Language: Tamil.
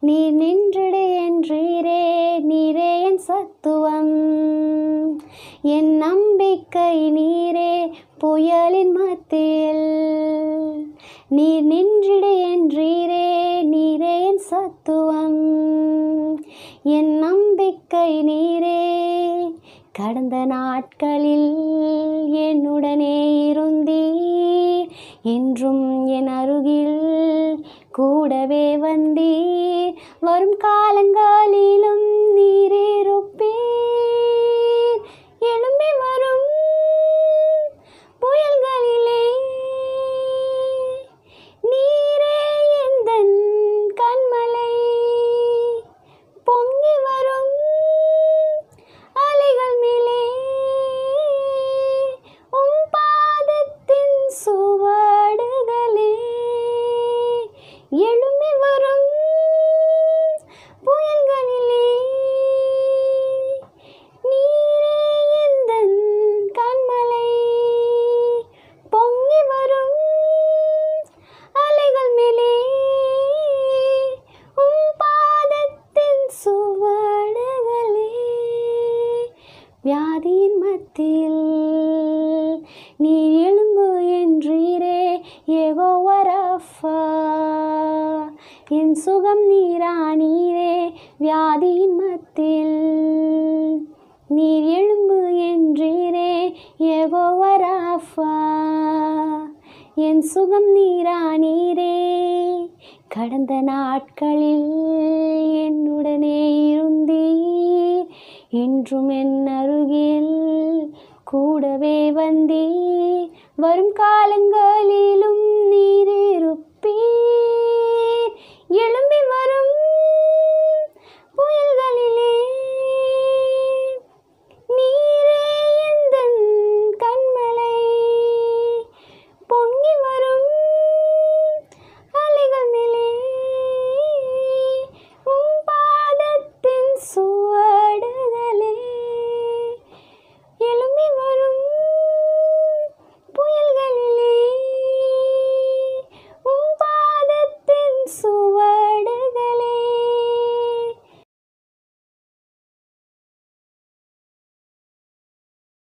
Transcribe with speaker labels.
Speaker 1: நீர் நின்றிடு என்றீரே நீரே என் சத்துவம். என் நம்பிக்கை நீரே புயலின் மத்தியில். நீர் நின்றிடு என்றீரே நீரே என் சத்துவம். என் நம்பிக்கை நீரே கடந்த நாட்களில் என்னுடனே இருந்தீர். என்றும் என் அருகில் கூடவே வந்தீர். வரும் காலங்களிலும் நீரே எழும்பி வரும். புயல்களிலே வியாதியின் மத்தியில் நீர் என் சுகம் நீரா நீரே வியாதியின் மத்தில் நீர் எழும்பு என்றீரே ஏகோவரஃபா என் சுகம் நீரா நீரே கடந்த நாட்களில் என்னுடனே இருந்தீர். என்றும் என் அருகில் கூடவே வந்தீர். வரும் காலங்கள்